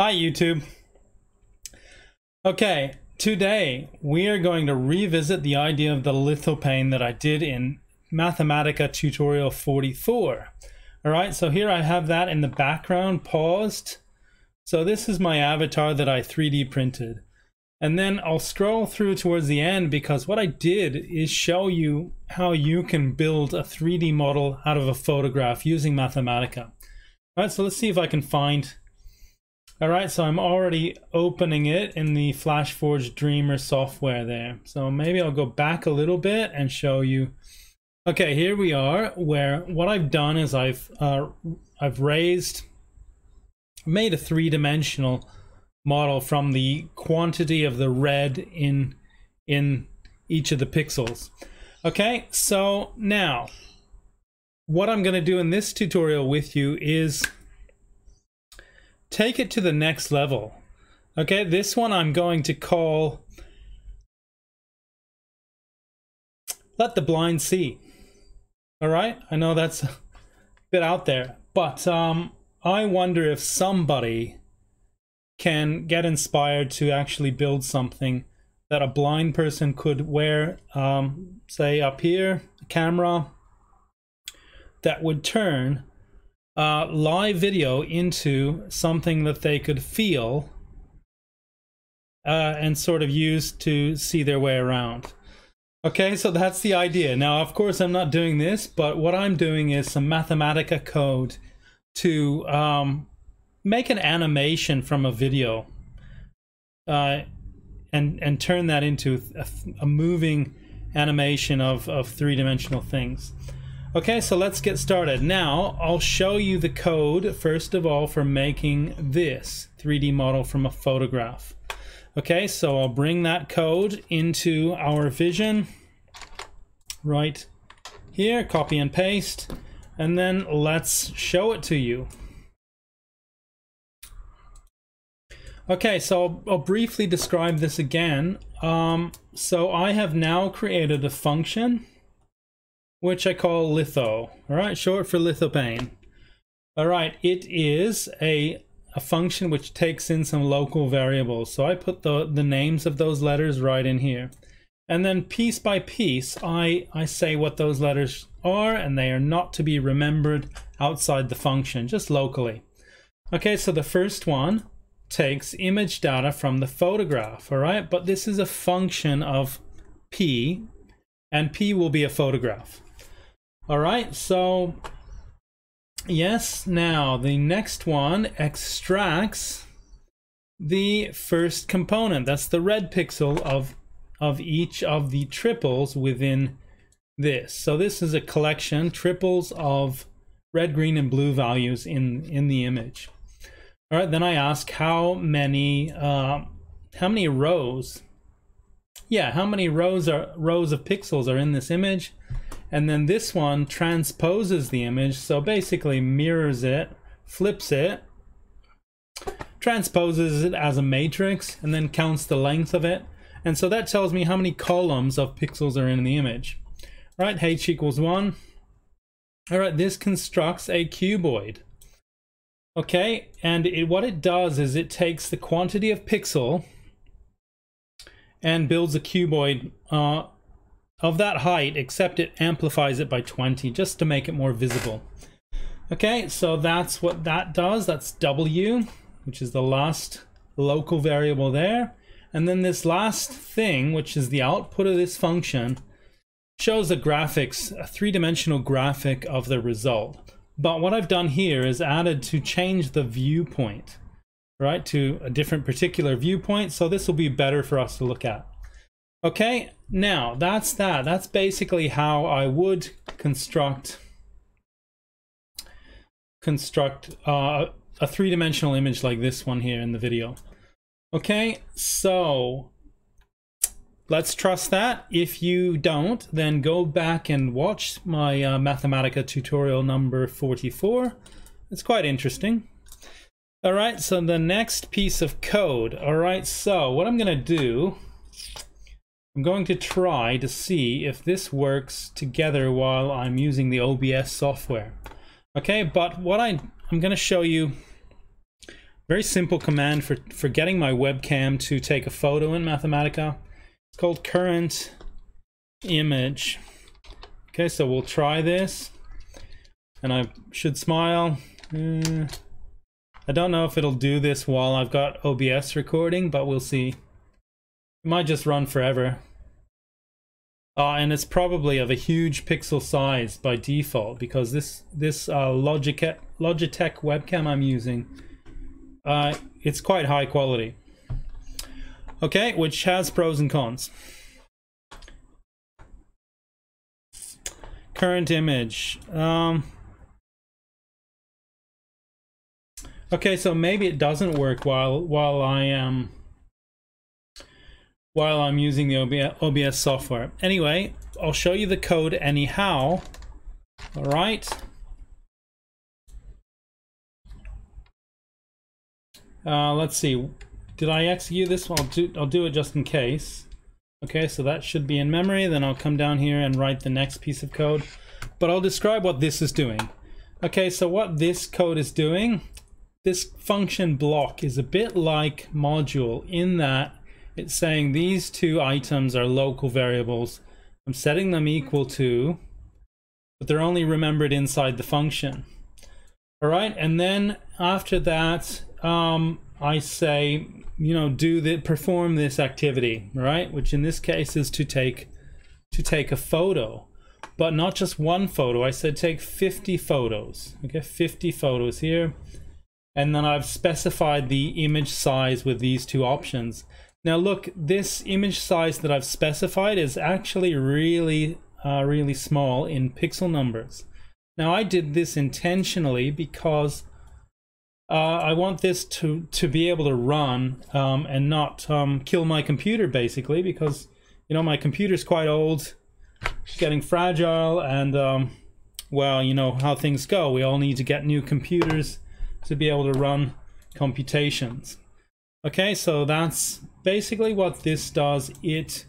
Hi, YouTube. Okay, today we are going to revisit the idea of the lithopane that I did in Mathematica tutorial 44. All right, so here I have that in the background paused. So this is my avatar that I 3D printed. And then I'll scroll through towards the end because what I did is show you how you can build a 3D model out of a photograph using Mathematica. All right, so let's see if I can find all right, so I'm already opening it in the FlashForge Dreamer software there. So maybe I'll go back a little bit and show you. Okay, here we are where what I've done is I've uh, I've raised, made a three-dimensional model from the quantity of the red in in each of the pixels. Okay, so now what I'm going to do in this tutorial with you is take it to the next level. Okay, this one I'm going to call Let the Blind See. All right, I know that's a bit out there, but um, I wonder if somebody can get inspired to actually build something that a blind person could wear, um, say up here, a camera that would turn uh, live video into something that they could feel uh, and sort of use to see their way around. Okay, so that's the idea. Now, of course, I'm not doing this, but what I'm doing is some Mathematica code to um, make an animation from a video uh, and and turn that into a, a moving animation of, of three-dimensional things. Okay, so let's get started. Now, I'll show you the code, first of all, for making this 3D model from a photograph. Okay, so I'll bring that code into our vision right here, copy and paste, and then let's show it to you. Okay, so I'll, I'll briefly describe this again. Um, so I have now created a function which I call litho. All right, short for lithopane. All right, it is a, a function which takes in some local variables. So I put the, the names of those letters right in here. And then piece by piece, I, I say what those letters are, and they are not to be remembered outside the function, just locally. Okay, so the first one takes image data from the photograph, all right? But this is a function of P, and P will be a photograph. All right, so yes, now the next one extracts the first component. That's the red pixel of, of each of the triples within this. So this is a collection, triples of red, green, and blue values in, in the image. All right, then I ask how many, uh, how many rows, yeah, how many rows are rows of pixels are in this image? And then this one transposes the image, so basically mirrors it, flips it, transposes it as a matrix, and then counts the length of it. And so that tells me how many columns of pixels are in the image. Right, h equals 1. All right, this constructs a cuboid. Okay, and it, what it does is it takes the quantity of pixel and builds a cuboid uh, of that height, except it amplifies it by 20 just to make it more visible. Okay, so that's what that does. That's W, which is the last local variable there. And then this last thing, which is the output of this function, shows a graphics, a three-dimensional graphic of the result. But what I've done here is added to change the viewpoint, right, to a different particular viewpoint. So this will be better for us to look at. Okay, now that's that. That's basically how I would construct construct uh, a three-dimensional image like this one here in the video. Okay, so let's trust that. If you don't, then go back and watch my uh, Mathematica tutorial number 44. It's quite interesting. All right, so the next piece of code. All right, so what I'm going to do I'm going to try to see if this works together while I'm using the OBS software. Okay, but what I, I'm going to show you very simple command for, for getting my webcam to take a photo in Mathematica. It's called current image. Okay, so we'll try this. And I should smile. Mm, I don't know if it'll do this while I've got OBS recording, but we'll see. It might just run forever. Uh, and it's probably of a huge pixel size by default because this this uh, Logitech, Logitech webcam I'm using, uh, it's quite high quality. Okay, which has pros and cons. Current image. Um, okay, so maybe it doesn't work while while I am while I'm using the OBS software. Anyway, I'll show you the code anyhow. All right. Uh, let's see. Did I execute this? I'll do, I'll do it just in case. Okay, so that should be in memory. Then I'll come down here and write the next piece of code. But I'll describe what this is doing. Okay, so what this code is doing, this function block is a bit like module in that it's saying these two items are local variables. I'm setting them equal to, but they're only remembered inside the function. All right, and then after that, um, I say, you know, do the perform this activity, right? Which in this case is to take to take a photo, but not just one photo. I said take 50 photos. Okay, 50 photos here, and then I've specified the image size with these two options. Now look, this image size that I've specified is actually really, uh, really small in pixel numbers. Now I did this intentionally because uh, I want this to, to be able to run um, and not um, kill my computer basically because, you know, my computer's quite old, it's getting fragile and, um, well, you know how things go. We all need to get new computers to be able to run computations. Okay, so that's basically what this does. It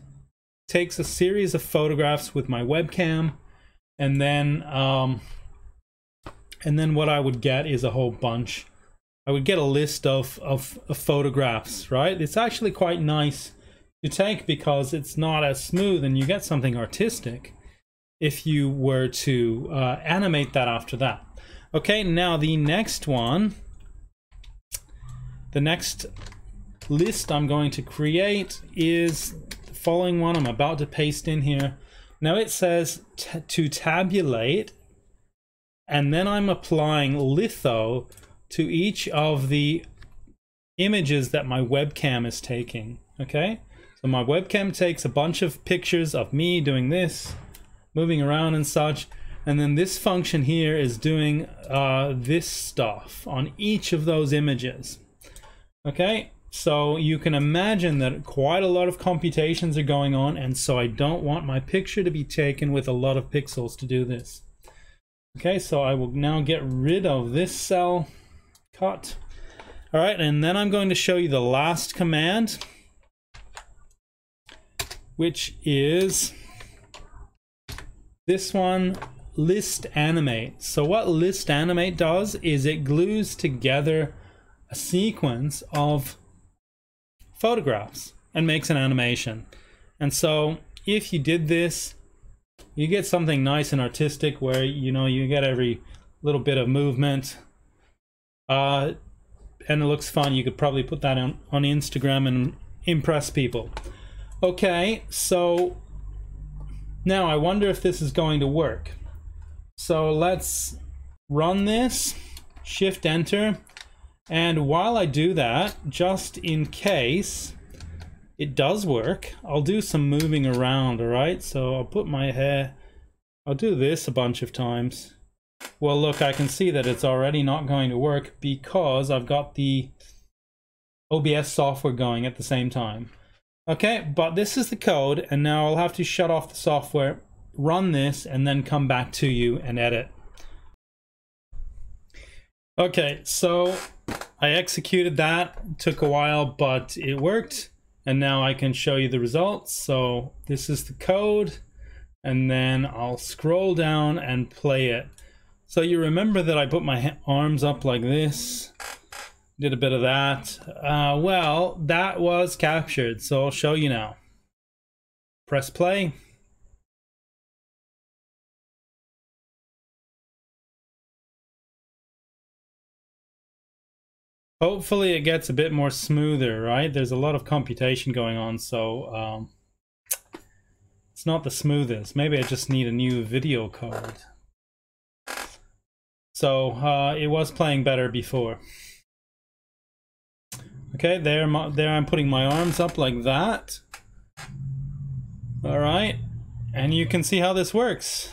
takes a series of photographs with my webcam and then um, and then what I would get is a whole bunch. I would get a list of, of, of photographs, right? It's actually quite nice to take because it's not as smooth and you get something artistic if you were to uh, animate that after that. Okay, now the next one, the next list I'm going to create is the following one I'm about to paste in here. Now it says to tabulate and then I'm applying litho to each of the images that my webcam is taking, okay? So my webcam takes a bunch of pictures of me doing this, moving around and such, and then this function here is doing uh, this stuff on each of those images, okay? So you can imagine that quite a lot of computations are going on and so I don't want my picture to be taken with a lot of pixels to do this. Okay, so I will now get rid of this cell, cut. All right, and then I'm going to show you the last command, which is this one, list animate. So what list animate does is it glues together a sequence of photographs and makes an animation. And so if you did this, you get something nice and artistic where, you know, you get every little bit of movement. Uh, and it looks fun. You could probably put that on, on Instagram and impress people. Okay, so now I wonder if this is going to work. So let's run this, shift enter, and while I do that, just in case it does work, I'll do some moving around, all right? So I'll put my hair, I'll do this a bunch of times. Well, look, I can see that it's already not going to work because I've got the OBS software going at the same time. Okay, but this is the code, and now I'll have to shut off the software, run this, and then come back to you and edit. Okay, so I executed that. took a while, but it worked. And now I can show you the results. So this is the code. And then I'll scroll down and play it. So you remember that I put my arms up like this. Did a bit of that. Uh, well, that was captured, so I'll show you now. Press play. Hopefully it gets a bit more smoother, right? There's a lot of computation going on, so um, it's not the smoothest. Maybe I just need a new video card. So uh, it was playing better before. Okay, there, there I'm putting my arms up like that. All right, and you can see how this works.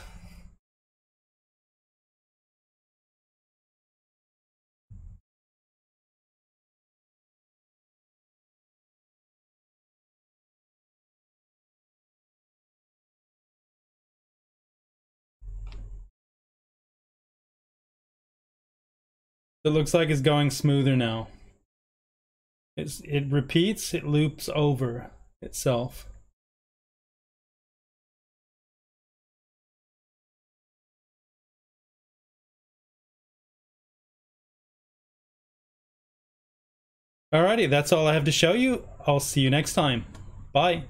It looks like it's going smoother now. It's, it repeats, it loops over itself. Alrighty, that's all I have to show you. I'll see you next time. Bye.